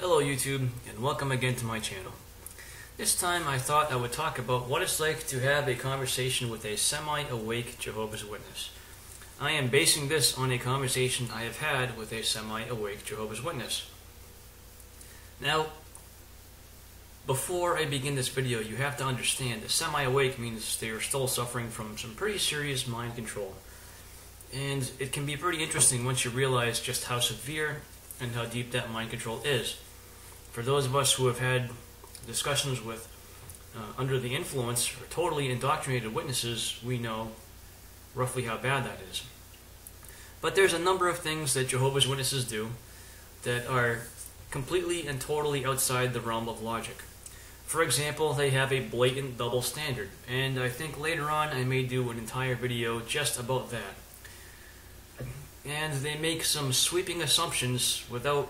Hello YouTube, and welcome again to my channel. This time I thought I would talk about what it's like to have a conversation with a semi-awake Jehovah's Witness. I am basing this on a conversation I have had with a semi-awake Jehovah's Witness. Now, before I begin this video, you have to understand that semi-awake means they are still suffering from some pretty serious mind control. And it can be pretty interesting once you realize just how severe and how deep that mind control is. For those of us who have had discussions with uh, under the influence or totally indoctrinated witnesses, we know roughly how bad that is. But there's a number of things that Jehovah's Witnesses do that are completely and totally outside the realm of logic. For example, they have a blatant double standard, and I think later on I may do an entire video just about that and they make some sweeping assumptions without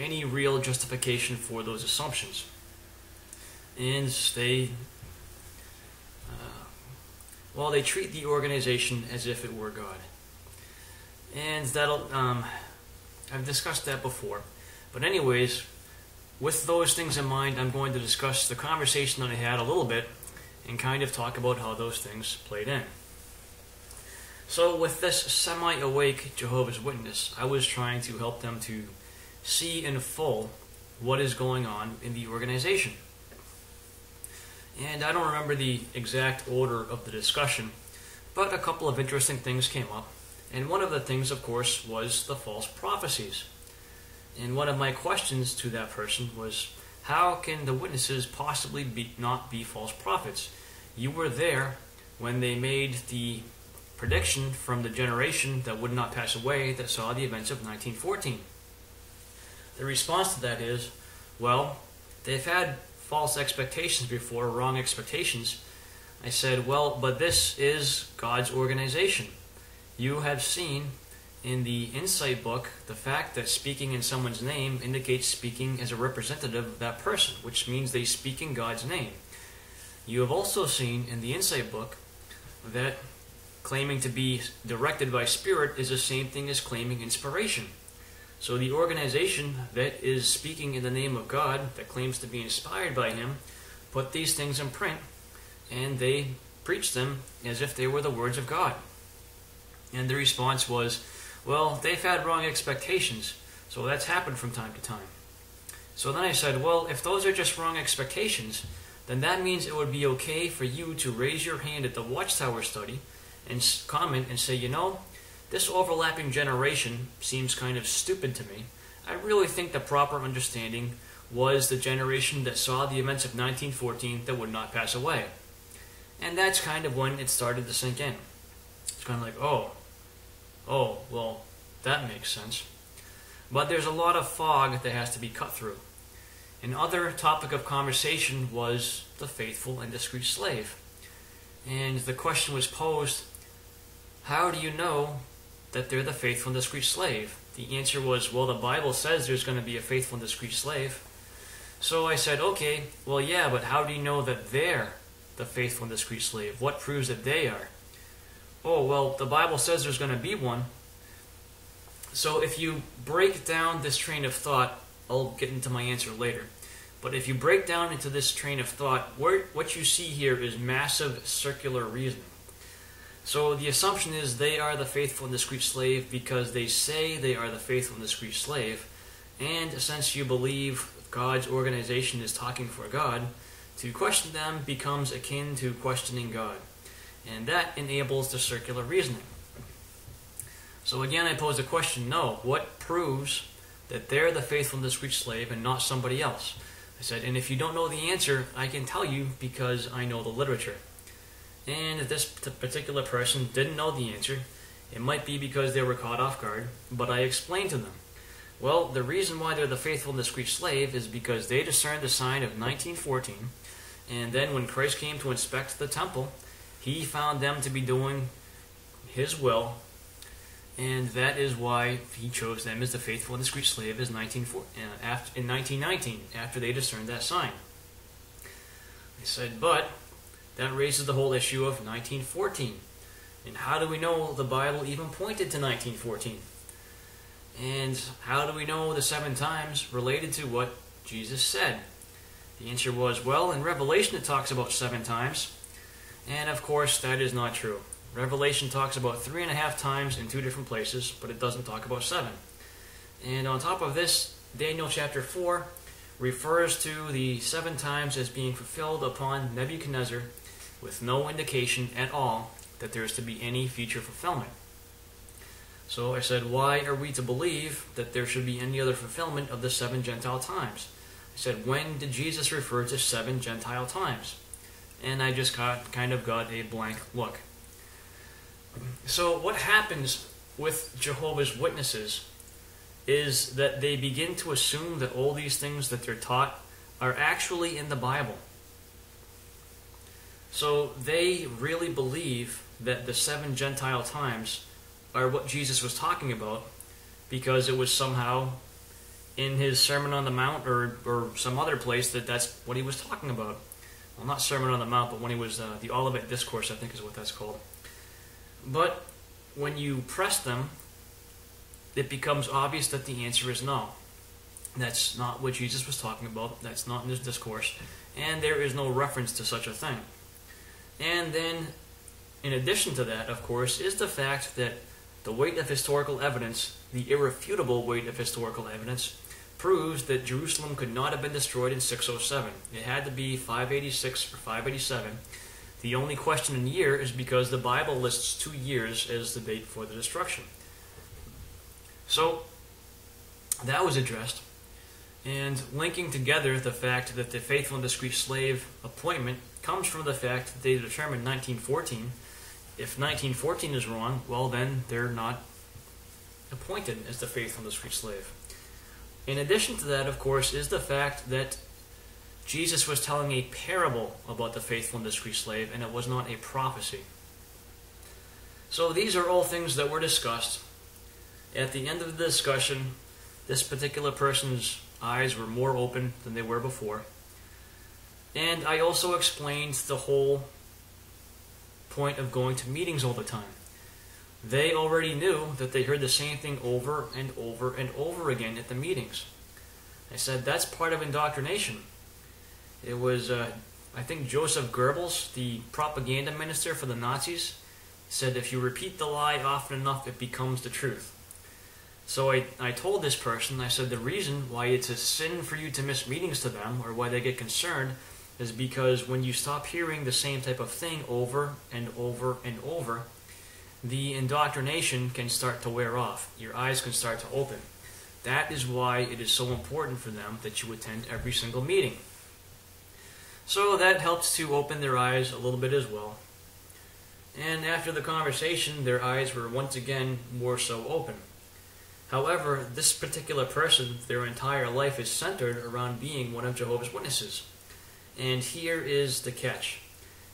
any real justification for those assumptions. And they, uh, well, they treat the organization as if it were God. And that'll, um, I've discussed that before. But, anyways, with those things in mind, I'm going to discuss the conversation that I had a little bit and kind of talk about how those things played in. So, with this semi awake Jehovah's Witness, I was trying to help them to see in full what is going on in the organization. And I don't remember the exact order of the discussion, but a couple of interesting things came up. And one of the things, of course, was the false prophecies. And one of my questions to that person was, how can the witnesses possibly be, not be false prophets? You were there when they made the prediction from the generation that would not pass away that saw the events of 1914. The response to that is, well, they've had false expectations before, wrong expectations. I said, well, but this is God's organization. You have seen in the insight book the fact that speaking in someone's name indicates speaking as a representative of that person, which means they speak in God's name. You have also seen in the insight book that claiming to be directed by spirit is the same thing as claiming inspiration. So the organization that is speaking in the name of God, that claims to be inspired by Him, put these things in print and they preach them as if they were the words of God. And the response was, well, they've had wrong expectations, so that's happened from time to time. So then I said, well, if those are just wrong expectations, then that means it would be okay for you to raise your hand at the Watchtower study and comment and say, you know, this overlapping generation seems kind of stupid to me. I really think the proper understanding was the generation that saw the events of 1914 that would not pass away. And that's kind of when it started to sink in. It's kind of like, oh, oh, well, that makes sense. But there's a lot of fog that has to be cut through. Another topic of conversation was the faithful and discreet slave. And the question was posed how do you know that they're the faithful and discreet slave? The answer was, well, the Bible says there's going to be a faithful and discreet slave. So I said, okay, well, yeah, but how do you know that they're the faithful and discreet slave? What proves that they are? Oh, well, the Bible says there's going to be one. So if you break down this train of thought, I'll get into my answer later. But if you break down into this train of thought, what you see here is massive circular reasoning. So the assumption is they are the faithful and discreet slave because they say they are the faithful and discreet slave. And since you believe God's organization is talking for God, to question them becomes akin to questioning God. And that enables the circular reasoning. So again, I pose the question no, what proves that they're the faithful and discreet slave and not somebody else? I said, and if you don't know the answer, I can tell you because I know the literature. And if this particular person didn't know the answer, it might be because they were caught off guard, but I explained to them. Well, the reason why they're the faithful and discreet slave is because they discerned the sign of 1914, and then when Christ came to inspect the temple, he found them to be doing his will, and that is why he chose them as the faithful and discreet slave as 19, uh, in 1919, after they discerned that sign. I said, but that raises the whole issue of 1914. And how do we know the Bible even pointed to 1914? And how do we know the seven times related to what Jesus said? The answer was, well, in Revelation it talks about seven times. And of course, that is not true. Revelation talks about three and a half times in two different places, but it doesn't talk about seven. And on top of this, Daniel chapter 4 refers to the seven times as being fulfilled upon Nebuchadnezzar with no indication at all that there is to be any future fulfillment. So I said, why are we to believe that there should be any other fulfillment of the seven Gentile times? I said, when did Jesus refer to seven Gentile times? And I just got, kind of got a blank look. So what happens with Jehovah's Witnesses is that they begin to assume that all these things that they're taught are actually in the Bible. So they really believe that the seven Gentile times are what Jesus was talking about because it was somehow in his Sermon on the Mount or, or some other place that that's what he was talking about. Well, not Sermon on the Mount, but when he was uh, the Olivet Discourse, I think is what that's called. But when you press them, it becomes obvious that the answer is no. That's not what Jesus was talking about. That's not in his discourse. And there is no reference to such a thing. And then, in addition to that, of course, is the fact that the weight of historical evidence, the irrefutable weight of historical evidence, proves that Jerusalem could not have been destroyed in 607. It had to be 586 or 587. The only question in year is because the Bible lists two years as the date for the destruction. So, that was addressed. And linking together the fact that the faithful and discreet slave appointment comes from the fact that they determined 1914 if 1914 is wrong, well, then they're not appointed as the faithful and discreet slave. In addition to that, of course, is the fact that Jesus was telling a parable about the faithful and discreet slave, and it was not a prophecy. So these are all things that were discussed. At the end of the discussion, this particular person's eyes were more open than they were before. And I also explained the whole point of going to meetings all the time. They already knew that they heard the same thing over and over and over again at the meetings. I said that's part of indoctrination. It was, uh, I think, Joseph Goebbels, the propaganda minister for the Nazis, said if you repeat the lie often enough, it becomes the truth. So I, I told this person, I said the reason why it's a sin for you to miss meetings to them, or why they get concerned, is because when you stop hearing the same type of thing over and over and over, the indoctrination can start to wear off. Your eyes can start to open. That is why it is so important for them that you attend every single meeting. So that helps to open their eyes a little bit as well. And after the conversation, their eyes were once again more so open. However, this particular person, their entire life is centered around being one of Jehovah's Witnesses. And here is the catch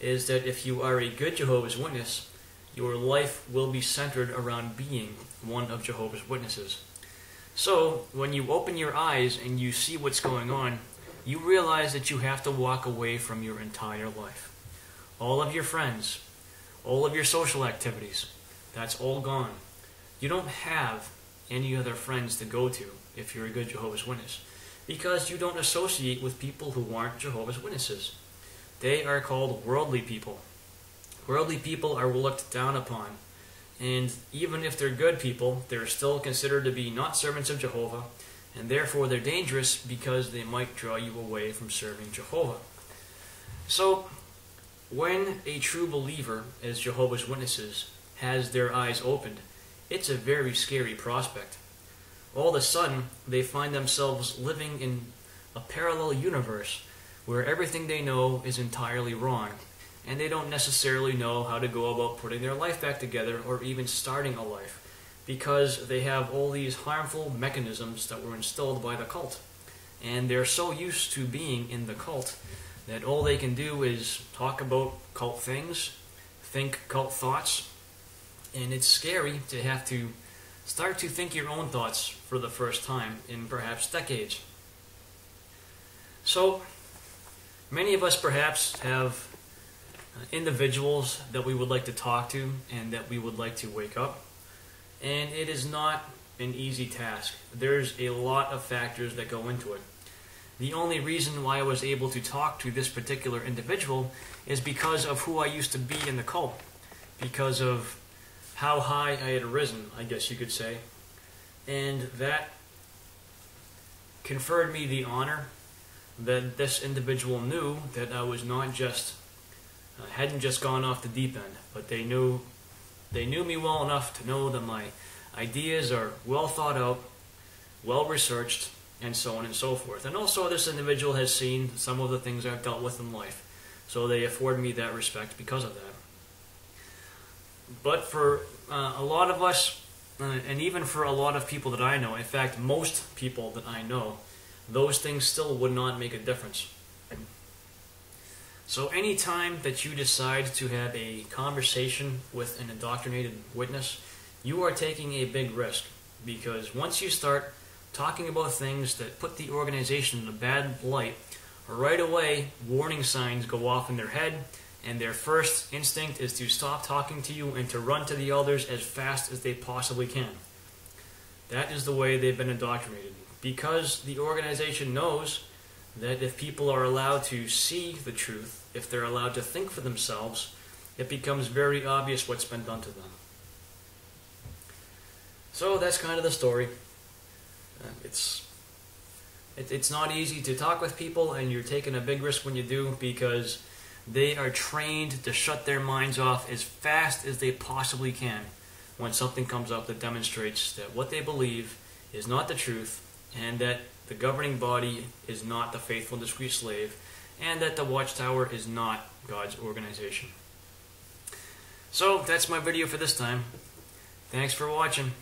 is that if you are a good Jehovah's Witness, your life will be centered around being one of Jehovah's Witnesses. So, when you open your eyes and you see what's going on, you realize that you have to walk away from your entire life. All of your friends, all of your social activities, that's all gone. You don't have any other friends to go to if you're a good Jehovah's Witness because you don't associate with people who aren't Jehovah's Witnesses. They are called worldly people. Worldly people are looked down upon. And even if they're good people, they're still considered to be not servants of Jehovah, and therefore they're dangerous because they might draw you away from serving Jehovah. So, when a true believer, as Jehovah's Witnesses, has their eyes opened, it's a very scary prospect all of a sudden they find themselves living in a parallel universe where everything they know is entirely wrong and they don't necessarily know how to go about putting their life back together or even starting a life because they have all these harmful mechanisms that were instilled by the cult. And they're so used to being in the cult that all they can do is talk about cult things, think cult thoughts, and it's scary to have to Start to think your own thoughts for the first time in perhaps decades. So, many of us perhaps have uh, individuals that we would like to talk to and that we would like to wake up. And it is not an easy task. There's a lot of factors that go into it. The only reason why I was able to talk to this particular individual is because of who I used to be in the cult, because of how high I had risen, I guess you could say. And that conferred me the honor that this individual knew that I was not just uh, hadn't just gone off the deep end, but they knew they knew me well enough to know that my ideas are well thought out, well researched, and so on and so forth. And also, this individual has seen some of the things I've dealt with in life, so they afford me that respect because of that. But for uh, a lot of us, uh, and even for a lot of people that I know, in fact, most people that I know, those things still would not make a difference. So, anytime that you decide to have a conversation with an indoctrinated witness, you are taking a big risk because once you start talking about things that put the organization in a bad light, right away warning signs go off in their head, and their first instinct is to stop talking to you and to run to the elders as fast as they possibly can. That is the way they've been indoctrinated because the organization knows that if people are allowed to see the truth, if they're allowed to think for themselves, it becomes very obvious what's been done to them. So that's kind of the story. Uh, it's it, it's not easy to talk with people, and you're taking a big risk when you do because they are trained to shut their minds off as fast as they possibly can when something comes up that demonstrates that what they believe is not the truth and that the governing body is not the faithful and discreet slave, and that the Watchtower is not God's organization. So, that's my video for this time. Thanks for watching.